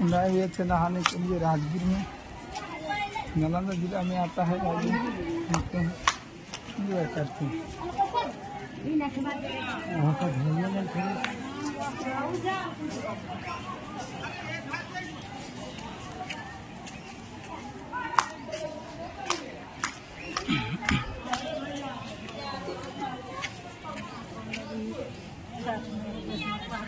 मैं ये थे नहाने के लिए राजगीर में। नालंदा जिला में आता है राजगीर। वहाँ में फिर।